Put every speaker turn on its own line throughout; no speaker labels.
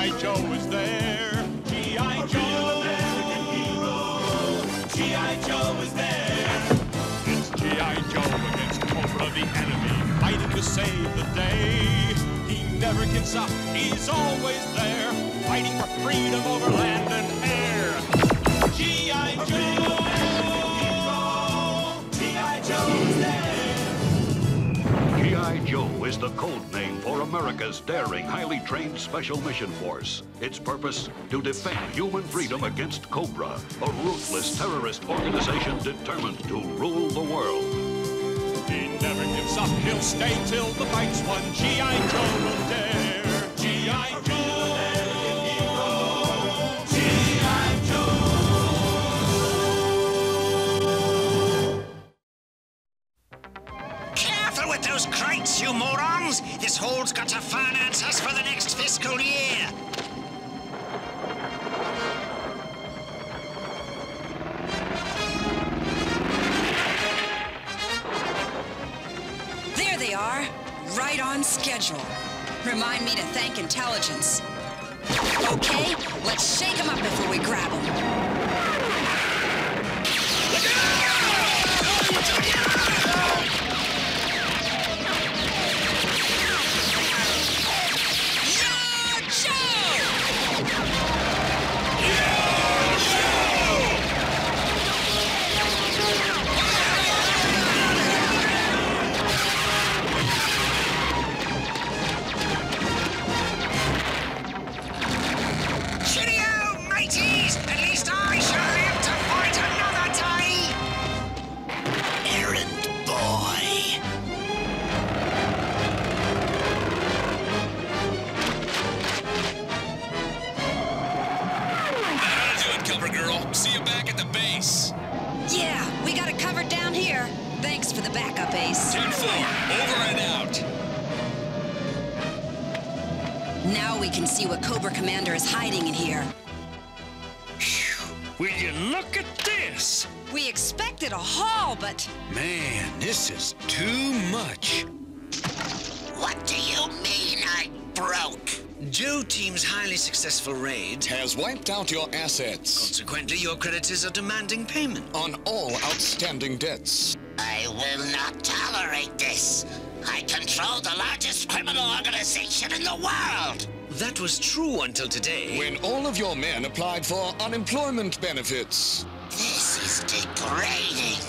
G.I. Joe is there. G.I. Joe, American hero. G.I. Joe is there. It's G.I. Joe against Cobra the enemy, fighting to save the day. He never gives up, he's always there, fighting for freedom over land and air. G.I. Joe, G.I. Joe is there.
G.I. Joe is the code name for America's daring, highly trained Special Mission Force. Its purpose? To defend human freedom against Cobra, a ruthless terrorist organization determined to rule the world.
He never gives up, he'll stay till the fight's won. G.I. Joe will dare.
Hole's got to finance us for the next fiscal year.
There they are, right on schedule. Remind me to thank intelligence. Okay, let's shake them up before we grab them.
Back base.
Yeah, we got it covered down here. Thanks for the backup, Ace.
10-4, over and out.
Now we can see what Cobra Commander is hiding in here.
Will you look at this?
We expected a haul, but
Man, this is too much.
What do you mean I broke?
Joe Team's highly successful raid.
Has wiped out your assets
Consequently, your creditors are demanding payment.
on all outstanding debts.
I will not tolerate this. I control the largest criminal organization in the world.
That was true until today.
When all of your men applied for unemployment benefits.
This is degrading.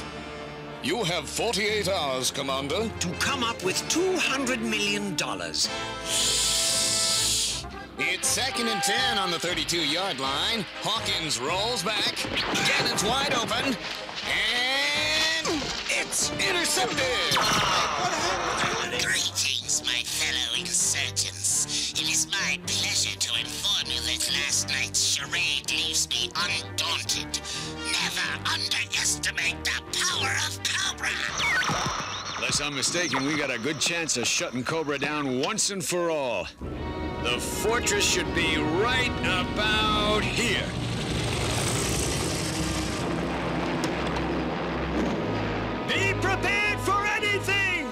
You have 48 hours, Commander.
to come up with $200 million.
It's second and 10 on the 32-yard line. Hawkins rolls back. Cannon's wide open. And it's intercepted.
Greetings, my fellow insurgents. It is my pleasure to inform you that last night's charade leaves me undaunted. Never underestimate the power of Cobra.
Unless I'm mistaken, we got a good chance of shutting Cobra down once and for all. The fortress should be right about here.
Be prepared for anything!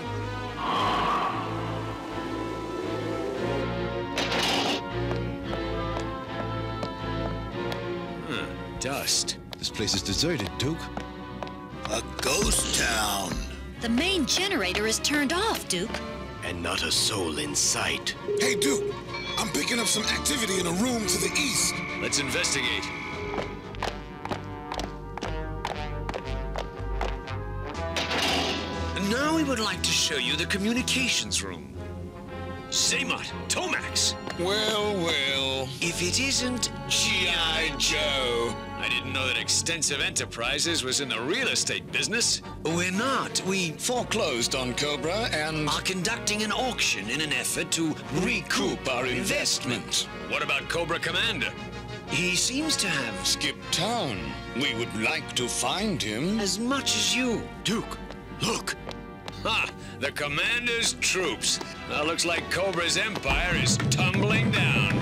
Hmm, dust.
This place is deserted, Duke.
A ghost town.
The main generator is turned off, Duke.
And not a soul in sight.
Hey, Duke. I'm picking up some activity in a room to the east.
Let's investigate.
Now we would like to show you the communications room.
Xamot, Tomax.
Well, well.
If it isn't
G.I. Joe. I didn't know that Extensive Enterprises was in the real estate business.
We're not. We
Foreclosed on Cobra and
are conducting an auction in an effort to
recoup our investment.
What about Cobra Commander?
He seems to have
Skipped town. We would like to find him.
as much as you.
Duke, look. Ha! The Commander's troops. Now looks like Cobra's empire is tumbling down.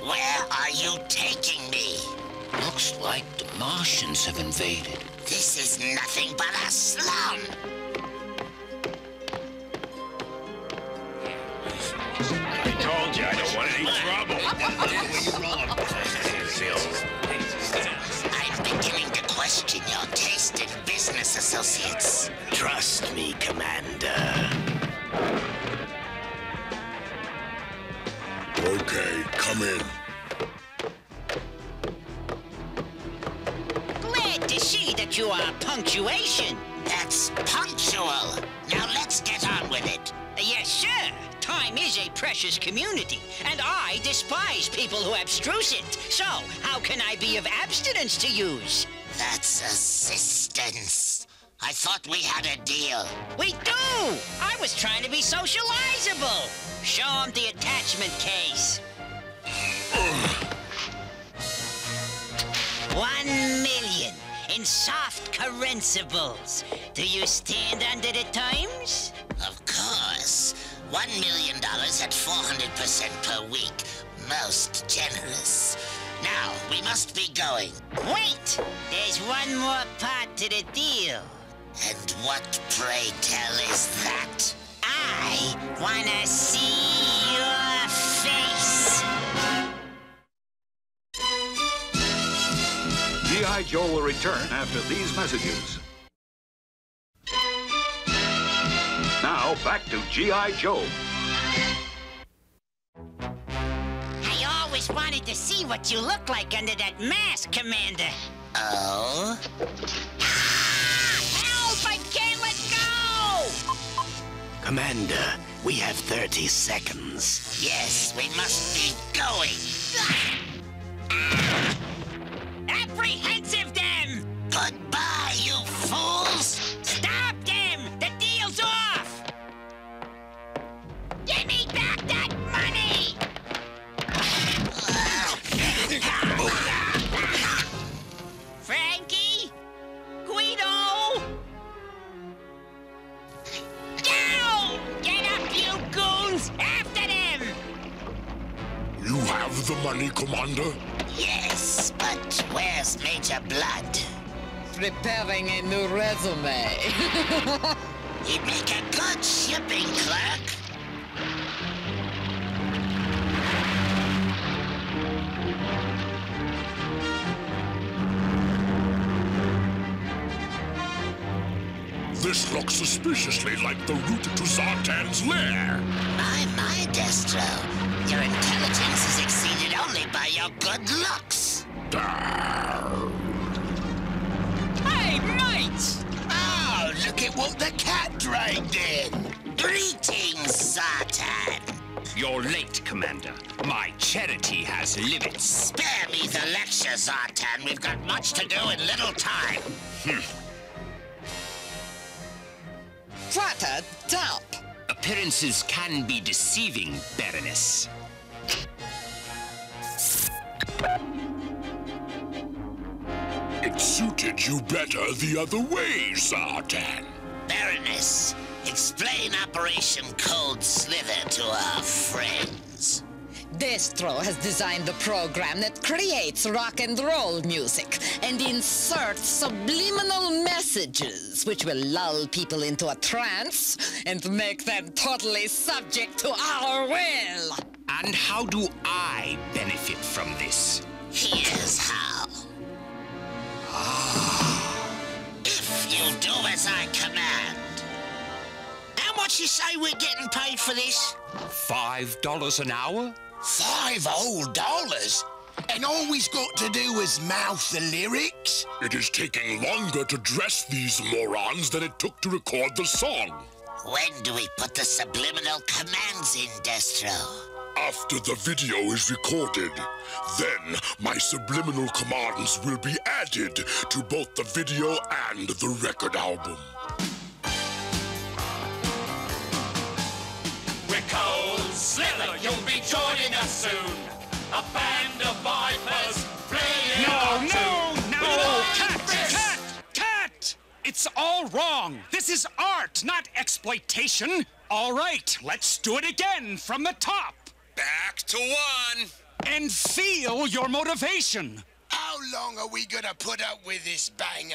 Where are you taking me?
Looks like the Martians have invaded.
This is nothing but a slum. Associates.
Trust me, Commander.
Okay, come in.
Glad to see that you are punctuation.
That's punctual. Now let's get on with it.
Yes, sir. Time is a precious community, and I despise people who abstruse it. So, how can I be of abstinence to use?
That's assistance. I thought we had a deal.
We do! I was trying to be socializable. Show him the attachment case. One million in soft carensibles. Do you stand under the times?
Of course. One million dollars at 400% per week. Most generous. Now, we must be going.
Wait! There's one more part to the deal.
And what, pray tell, is that?
I wanna see your face.
G.I. Joe will return after these messages. Now, back to G.I. Joe.
Always wanted to see what you look like under that mask, Commander.
Oh?
Ah, help! I can't let go!
Commander, we have 30 seconds.
Yes, we must be going. He'd make a good shipping clerk.
This looks suspiciously like the route to Zartan's lair.
My, my, Destro. Your intelligence is exceeded only by your good looks.
Hey,
look at what the cat dragged in. Greetings, Zartan.
You're late, Commander. My charity has limits.
Spare me the lecture, Zartan. We've got much to do in little time. Hmm.
what a dump.
Appearances can be deceiving, Baroness.
It suited you better the other way, Zartan.
Baroness, explain Operation Cold Slither to our friends.
Destro has designed the program that creates rock and roll music and inserts subliminal messages which will lull people into a trance and make them totally subject to our will.
And how do I benefit from this?
Here's how. Ah. If you do as I command. Much you say we're getting paid for this?
Five dollars an hour?
Five whole dollars? And all we've got to do is mouth the lyrics?
It is taking longer to dress these morons than it took to record the song.
When do we put the subliminal commands in, Destro?
After the video is recorded, then my subliminal commands will be added to both the video and the record album.
Cut! It's all wrong. This is art, not exploitation. All right, let's do it again from the top.
Back to one.
And feel your motivation.
How long are we gonna put up with this banger?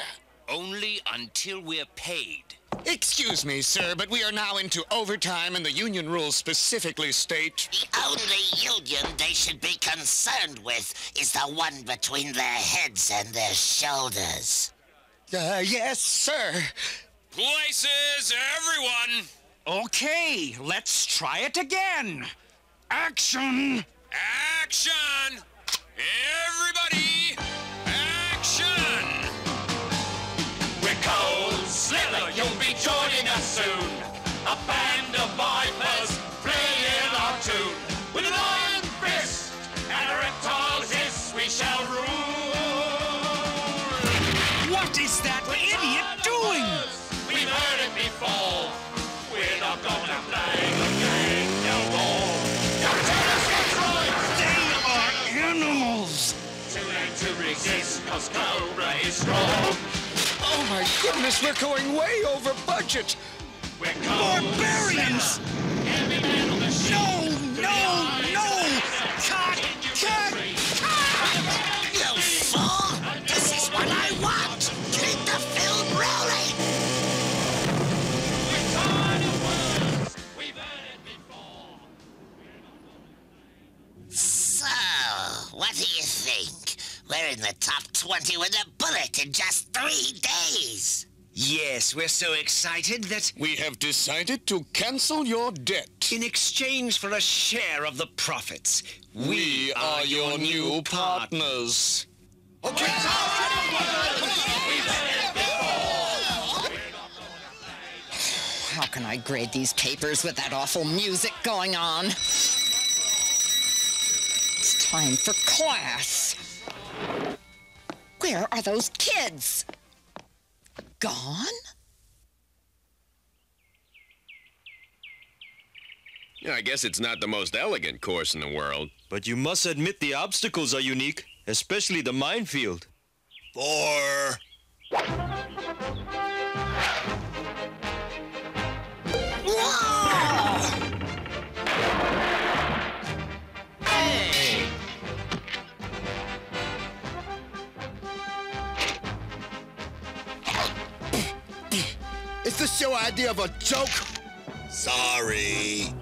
Only until we're paid.
Excuse me, sir, but we are now into overtime, and the union rules specifically state.
The only union they should be concerned with is the one between their heads and their shoulders.
Uh, yes, sir.
Places, everyone! Okay, let's try it again. Action! Action!
Cause Cobra is strong.
Oh my goodness, we're going way over budget.
We're
Barbarians!
A in just three days.
Yes, we're so excited that
We have decided to cancel your debt.
in exchange for a share of the profits,
We are your new partners.
How can I grade these papers with that awful music going on? It's time for class. Where are those kids? Gone?
Yeah, I guess it's not the most elegant course in the world.
But you must admit the obstacles are unique, especially the minefield.
Four. Is this your idea of a joke? Sorry.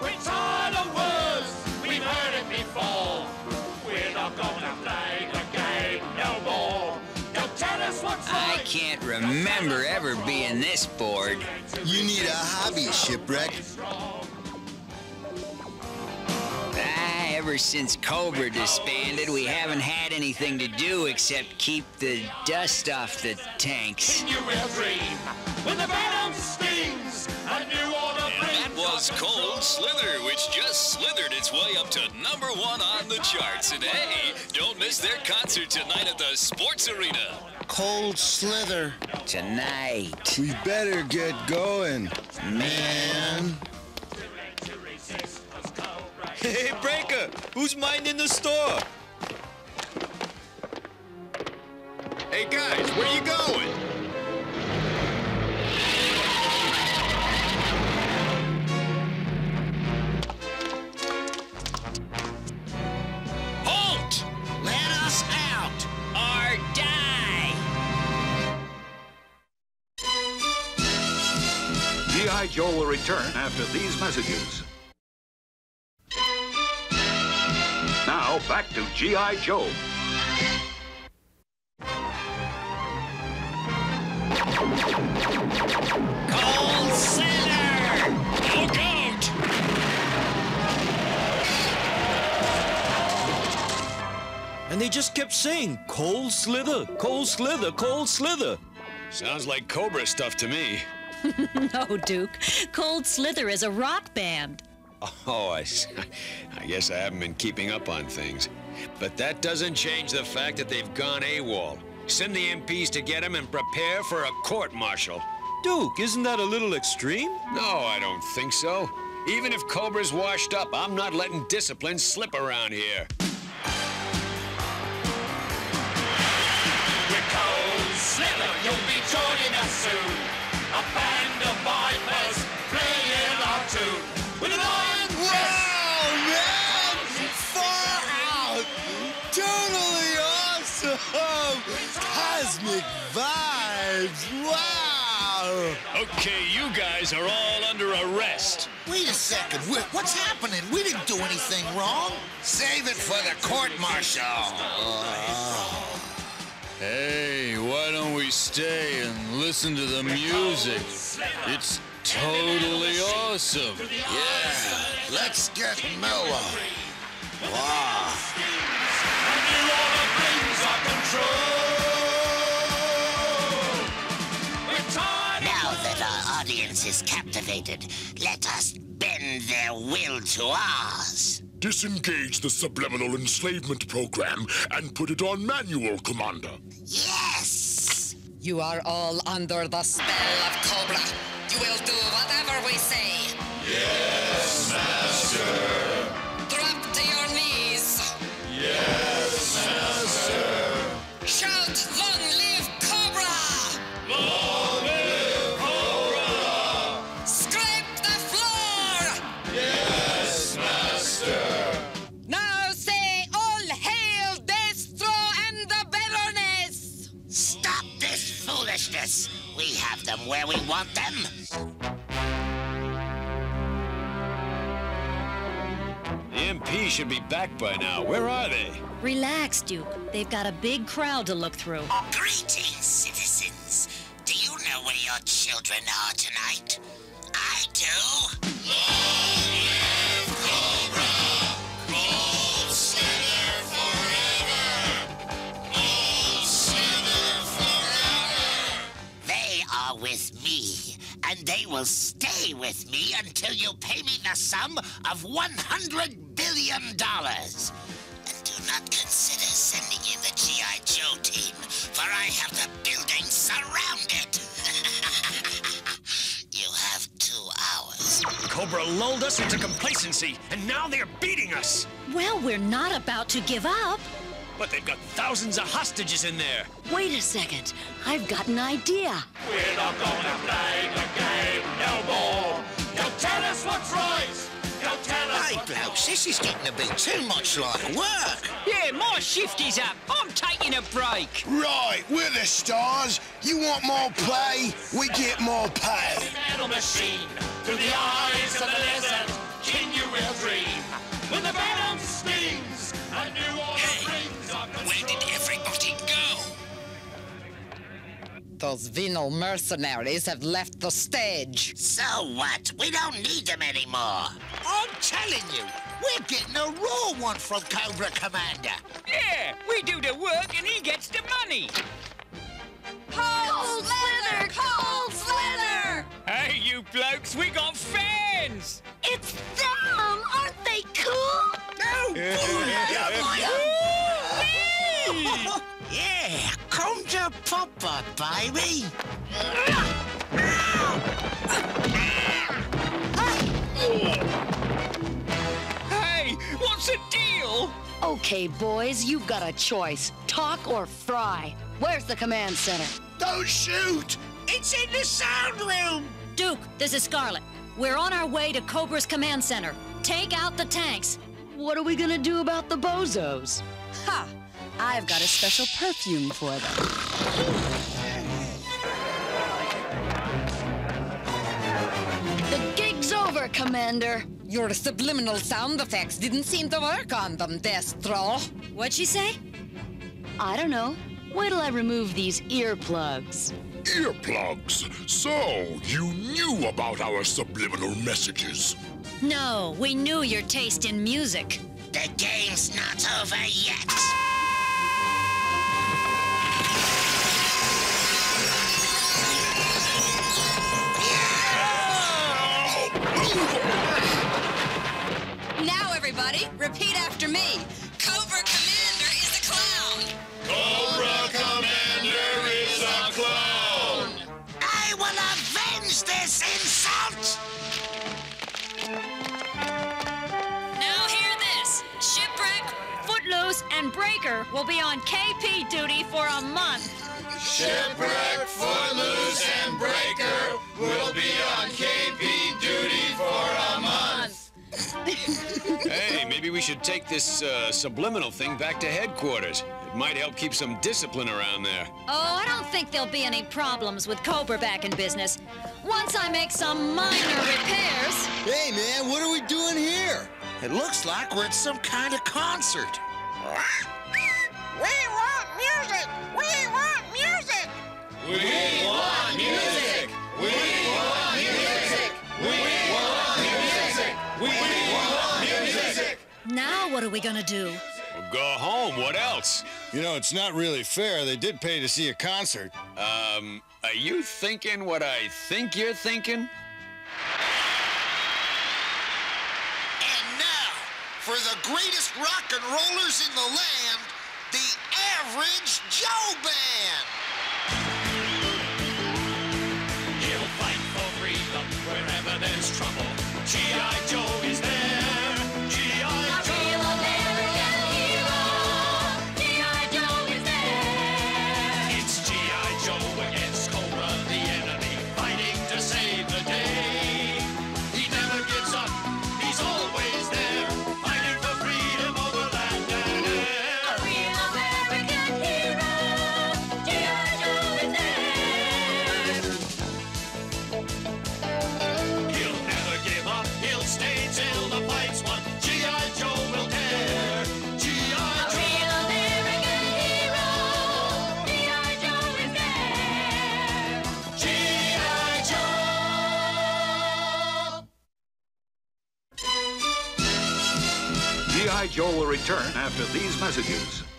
We're tired of words. We've heard it before. We're not gonna play the game no more. Don't tell us what's
I
right.
can't remember ever being this bored.
You need a hobby, Shipwreck.
Ever since Cobra disbanded, we haven't had anything to do except keep the dust off the tanks.
You when the venom stings. A new order
That was Cold Slither, which just slithered its way up to number one on the charts. And hey, don't miss their concert tonight at the Sports Arena.
Cold Slither.
Tonight.
We better get going, man.
Hey, Breaker! Who's minding the store?
Hey guys, where you going?
Halt!
Let us out!
Or die!
G.I. Joe will return after these messages. Now, back to G.I. Joe.
Cold Slither!
Look out!
And they just kept saying, Cold Slither, Cold Slither, Cold Slither.
Sounds like Cobra stuff to me.
no, Duke. Cold Slither is a rock band.
Oh, I guess I haven't been keeping up on things. But that doesn't change the fact that they've gone AWOL. Send the MPs to get him and prepare for a court martial.
Duke, isn't that a little extreme?
No, I don't think so. Even if Cobra's washed up, I'm not letting discipline slip around here.
Vibes! Wow!
Okay, you guys are all under arrest.
Wait a second. Wh- What's happening? We didn't do anything wrong. Save it for the court martial. Oh.
Hey, why don't we stay and listen to the music? It's totally awesome.
Yeah, let's get mellow. Wow.
Is captivated, let us bend their will to ours.
Disengage the subliminal enslavement program and put it on manual, Commander.
Yes!
You are all under the spell of Cobra. You will do whatever we say.
Yes, Master.
Drop to your knees.
Yes, Master.
Shout,
should be back by now. Where are they?
Relax, Duke. They've got a big crowd to look through.
Greetings, citizens. Do you know where your children are tonight? I do. They are with me, and they will stay with me until you pay me the sum of $100 billion. And do not consider sending in the G.I. Joe team, for I have the building surrounded. you have two hours.
Cobra lulled us into complacency, and now they're beating us.
Well, we're not about to give up.
But they've got thousands of hostages in there.
Wait a second. I've got an idea.
We're not gonna play the game no more. Don't tell us what's right.
This is getting to be too much like work.
Yeah, my shift is up. I'm taking a break.
Right, we're the stars. You want more play? We get more pay.
metal machine. Through the eyes of the lizard, king you will dream. When the venom stings, a new order brings our
Where did everybody go?
Those venal mercenaries have left the stage.
So what? We don't need them anymore.
I'm telling you, we're getting a raw one from Cobra Commander.
Yeah, we do the work and he gets the money.
Cold Slither! Cold Slither!
Hey, you blokes, we got fans!
It's them! Aren't they cool?
yeah, Conjure Popper, baby.
Hey,
Okay, boys, you've got a choice. Talk or fry. Where's the command center?
Don't shoot! It's in the sound room!
Duke, this is Scarlett. We're on our way to Cobra's command center. Take out the tanks. What are we gonna do about the bozos?
Ha! I've got a special perfume for them.
Commander.
Your subliminal sound effects didn't seem to work on them, Destro.
What'd she say? I don't know. Wait till I remove these earplugs.
Earplugs. So, you knew about our subliminal messages.
No, we knew your taste in music.
The game's not over yet.
Now, everybody, repeat after me. Cobra Commander is a clown.
Cobra Commander is a clown.
I will avenge this insult.
Now hear this. Shipwreck, Footloose, and Breaker will be on KP duty for a month.
Shipwreck, Footloose, and Breaker will be on KP duty for a month.
hey, maybe we should take this uh, subliminal thing back to headquarters. It might help keep some discipline around there.
Oh, I don't think there'll be any problems with Cobra back in business. Once I make some minor repairs.
Hey, man, what are we doing here? It looks like we're at some kind of concert.
We want music. We
We want music! We want music! We want music! We want music!
Now what are we gonna do?
Go home. What else?
You know, it's not really fair. They did pay to see a concert.
Um, are you thinking what I think you're thinking?
And now, for the greatest rock and rollers in the land, the Average Joe Band.
G.I. Joe will return after these messages.